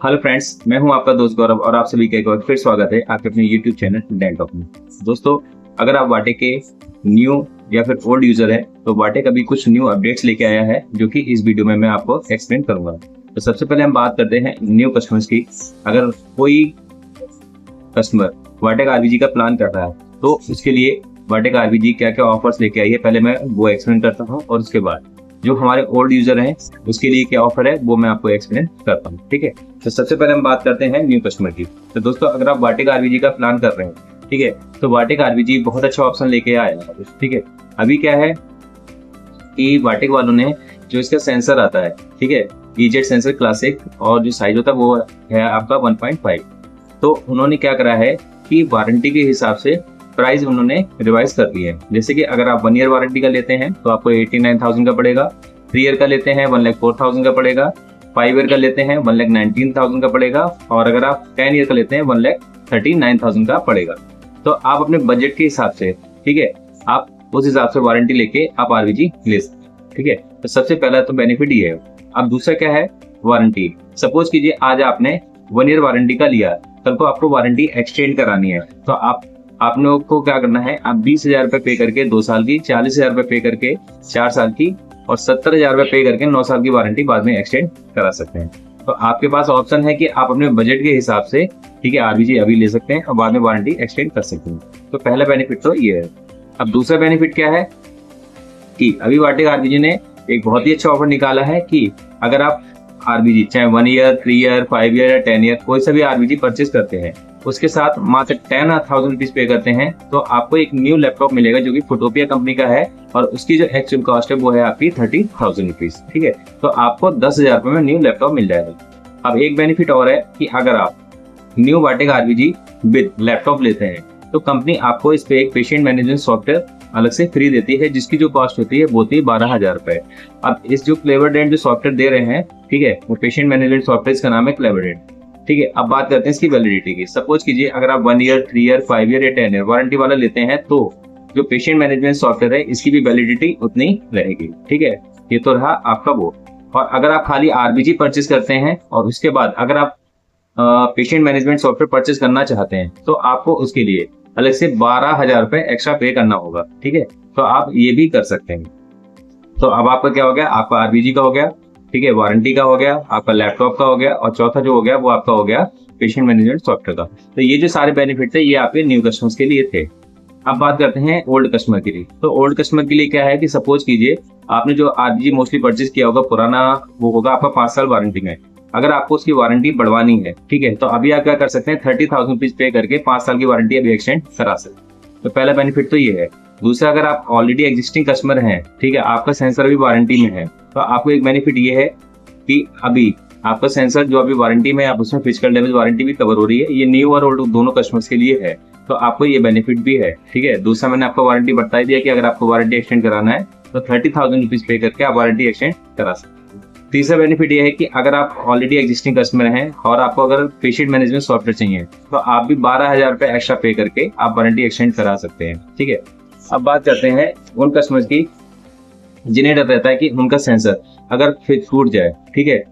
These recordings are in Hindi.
हेलो फ्रेंड्स मैं हूँ आपका दोस्त गौरव और आप सभी का एक बार फिर स्वागत है आपके अपने यूट्यूब चैनल डेंट टॉक में। दोस्तों, अगर आप वाटे के न्यू या फिर ओल्ड यूज़र है तो वाटे का भी कुछ न्यू अपडेट्स लेके आया है, जो कि इस वीडियो में मैं आपको एक्सप्लेन करूँगा। तो सबसे पहले हम बात करते हैं न्यू कस्टमर्स की। अगर कोई कस्टमर वाटे का आरबीजी का प्लान कर रहा है तो उसके लिए वाटे का आरबीजी क्या क्या ऑफर्स लेके आई है, पहले मैं वो एक्सप्लेन करता हूँ और उसके बाद। जो हमारे ओल्ड यूज़र हैं, उसके लिए क्या ऑफ़र है, वो मैं आपको एक्सप्लेन करता हूँ ठीक है? तो सबसे पहले हम बात करते हैं न्यू कस्टमर की। तो दोस्तों, अगर आप वाटिक आरबीजी का प्लान कर रहे हैं, ठीक है? तो वाटिक आरबीजी बहुत अच्छा ऑप्शन लेके आया ठीक है? अभी क्या है कि वाटिक वालों ने जो इसका सेंसर आता है, ठीक है? ईजेड सेंसर क्लासिक और जो साइज़ होता है, वो है आपका 1.5 तो उन्होंने क्या करा है कि वारंटी के हिसाब से प्राइस उन्होंने रिवाइज कर दी है। जैसे कि अगर आप वन ईयर वारंटी का लेते हैं तो आपको एटी नाइन थाउज़ेंड का पड़ेगा। थ्री ईयर का लेते हैं वन लैख फोर थाउज़ेंड का पड़ेगा। फाइव ईयर का लेते हैं वन लैख नाइनटीन थाउज़ेंड का पड़ेगा। और अगर आप टेन ईयर का लेते हैं one lakh thirty nine thousand का पड़ेगा। तो आप अपने बजट के हिसाब से, ठीक है, आप उस हिसाब से वारंटी लेके आप आरवीजी ले सकते हैं, ठीक है। तो सबसे पहला तो बेनिफिट ये है। अब दूसरा क्या है? वारंटी सपोज़ कीजिए आज आपने वन ईयर वारंटी का लिया, कल को आपको वारंटी एक्सटेंड करानी है। तो आप आप लोग को क्या करना है? आप बीस हज़ार रुपए पे करके दो साल की, चालीस हज़ार रुपए पे करके चार साल की और सत्तर हज़ार रुपए पे करके नौ साल की वारंटी बाद में एक्सटेंड करा सकते हैं। तो आपके पास ऑप्शन है कि आप अपने बजट के हिसाब से, ठीक है आरबीजी अभी ले सकते हैं और बाद में वारंटी एक्सटेंड कर सकते हैं। तो पहला बेनिफिट तो ये है। अब दूसरा बेनिफिट क्या है? कि अभी वाटिक आरबीजी ने एक बहुत ही अच्छा ऑफ़र निकाला है कि अगर आप आरबीजी चाहे one year three year five year या टेन ईयर कोई सा भी आरबीजी परचेज करते हैं उसके साथ मात्र टेन थाउज़ेंड रुपीज़ पे करते हैं तो आपको एक न्यू लैपटॉप मिलेगा जो कि फोटोपिया कंपनी का है और उसकी जो एक्चुअल कॉस्ट है वो है आपकी थर्टी थाउज़ेंड रुपीज़ ठीक है? तो आपको दस हज़ार रुपए में न्यू लैपटॉप मिल जाएगा। अब एक बेनिफिट और है कि अगर आप न्यू वाटिक आरबीजी विद लैपटॉप लेते हैं तो कंपनी आपको इस पे एक पेशेंट मैनेजमेंट सॉफ्टवेयर अलग से फ्री देती है, जिसकी जो कॉस्ट होती है वो होती बारह हज़ार रुपए। अब इस जो क्लेवर डेंट जो सॉफ्टवेयर दे रहे हैं, ठीक है? वो पेशेंट मैनेजमेंट सॉफ्टवेयर इसका नाम है क्लेवर डेंट ठीक है, अब बात करते हैं इसकी वैलिडिटी की। सपोज़ कीजिए, अगर आप one year three year five year या टेन ईयर वारंटी वाला लेते हैं तो जो पेशेंट मैनेजमेंट सॉफ्टवेयर है, इसकी भी वैलिडिटी उतनी रहेगी। ठीक है? ये तो रहा आपका वो। और अगर आप खाली आरबीजी परचेज करते हैं, और उसके बाद अगर आप पेशेंट मैनेजमेंट सॉफ्टवेयर परचेज करना चाहते हैं तो आपको उसके लिए अलग से बारह हज़ार रुपए एक्स्ट्रा पे करना होगा। ठीक है? तो आप ये भी कर सकते हैं। तो अब आपका क्या हो गया? आपका आरबीजी का हो गया। ठीक है वारंटी का हो गया, आपका लैपटॉप का हो गया और चौथा जो हो गया, वो आपका हो गया पेशेंट मैनेजमेंट सॉफ्टवेयर का। तो ये जो सारे बेनिफिट थे ये आपके न्यू कस्टमर्स के लिए थे। अब बात करते हैं ओल्ड कस्टमर के। लिए तो ओल्ड कस्टमर के लिए क्या है कि सपोज़ कीजिए, आपने जो आरबीजी मोस्टली परचेज किया होगा, पुराना वो होगा, आपका पाँच साल वारंटी में। अगर आपको उसकी वारंटी बढ़वानी है, ठीक है तो अभी आप क्या कर सकते हैं थर्टी थाउज़ेंड रुपीज़ पे करके पाँच साल की वारंटी अभी एक्सटेंड करा सकते तो पहला बेनिफिट तो ये है। दूसरा, अगर आप ऑलरेडी एग्जिस्टिंग कस्टमर हैं, ठीक है, आपका सेंसर अभी वारंटी में है तो आपको एक बेनिफिट ये है कि अभी आपका सेंसर जो अभी वारंटी में आप उसमें फ़िज़िकल डैमेज वारंटी भी कवर हो रही है, ये न्यू और ओल्ड दोनों कस्टमर्स के लिए है तो आपको ये बेनिफिट भी है, ठीक है। दूसरा, मैंने आपको वारंटी बता दिया कि अगर आपको वारंटी एक्सटेंड कराना है तो थर्टी थाउज़ेंड रुपीज़ पे करके आप वारंटी एक्सटेंड करा सकते तीसरा बेनिफिट ये है कि अगर आप ऑलरेडी एग्जिस्टिंग कस्टमर हैं और आपको अगर पेशेंट मैनेजमेंट सॉफ्टवेयर चाहिए तो आप भी बारह हज़ार रुपए एक्स्ट्रा पे करके आप वारंटी एक्सटेंड करा सकते हैं, ठीक है। अब बात करते हैं उन कस्टमर्स की जिन्हें डर रहता है कि उनका सेंसर अगर टूट जाए ठीक है?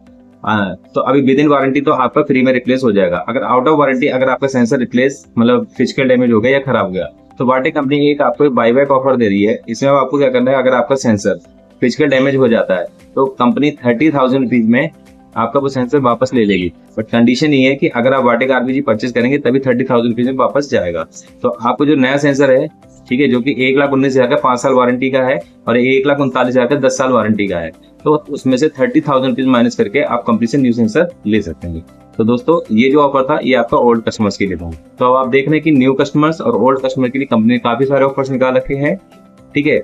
आ, तो अभी विद इन वारंटी तो आपका फ्री में रिप्लेस हो जाएगा। अगर आउट ऑफ़ वारंटी अगर आपका सेंसर रिप्लेस मतलब फ़िज़िकल डैमेज हो गया या खराब हो गया तो वाटे कंपनी एक आपको बाई बैक ऑफ़र दे रही है। इसमें आपको क्या करना है अगर आपका सेंसर फ़िज़िकल डैमेज हो जाता है तो कंपनी थर्टी थाउज़ेंड रुपीज़ में आपका वो सेंसर वापस ले लेगी। बट कंडीशन ये है कि अगर आप वाटे का आरबीजी परचेज करेंगे तभी थर्टी थाउज़ेंड रुपीज़ में वापस जाएगा। तो आपको जो नया सेंसर है ठीक है, जो कि एक लाख उन्नीस हज़ार का पाँच साल वारंटी का है और एक लाख उनतालीस हज़ार का दस साल वारंटी का है। तो उसमें से थर्टी थाउज़ेंड रुपीज़ माइनस करके आप कंपनी से न्यू सेंसर ले सकते हैं। तो दोस्तों, ये जो ऑफ़र था, ये आपका ओल्ड कस्टमर्स के लिए था। तो अब आप देख रहे हैं कि न्यू कस्टमर्स और ओल्ड कस्टमर के लिए कंपनी ने काफ़ी सारे ऑफर्स निकाल रखे हैं, ठीक है?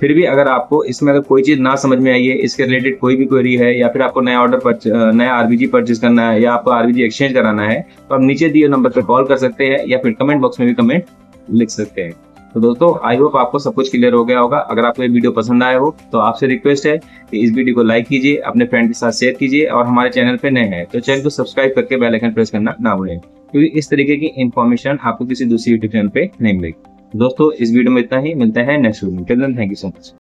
फिर भी अगर आपको इसमें अगर कोई चीज़ ना समझ में आई है, इसके रिलेटेड कोई भी क्वेरी है, या फिर आपको नया ऑर्डर नया आरबीजी परचेज करना है, या आपको आरबीजी एक्सचेंज कराना है तो आप नीचे दिए नंबर पर कॉल कर सकते हैं, या फिर कमेंट बॉक्स में भी कमेंट लिख सकते हैं। तो दोस्तों आई होप आपको सब कुछ क्लियर हो गया होगा। अगर आपको ये वीडियो पसंद आया हो तो आपसे रिक्वेस्ट है कि इस वीडियो को लाइक कीजिए, अपने फ्रेंड के साथ शेयर कीजिए और हमारे चैनल पर नए हैं। तो चैनल को सब्सक्राइब करके बेल आइकन प्रेस करना ना भूलें, क्योंकि इस तरीके की इन्फॉर्मेशन आपको किसी दूसरी यूट्यूब चैनल पर नहीं मिलेगी। दोस्तों, इस वीडियो में इतना ही। मिलता है next video thank you so much